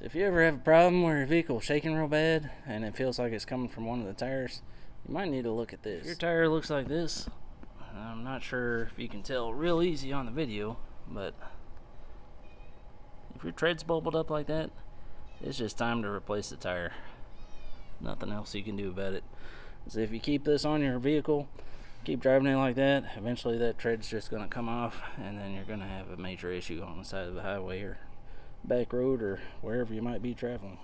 So if you ever have a problem where your vehicle shaking real bad and it feels like it's coming from one of the tires, you might need to look at this. If your tire looks like this, I'm not sure if you can tell real easy on the video, but if your tread's bubbled up like that, it's just time to replace the tire. Nothing else you can do about it. So if you keep this on your vehicle, keep driving it like that, eventually that tread's just going to come off and then you're going to have a major issue on the side of the highway or back road or wherever you might be traveling.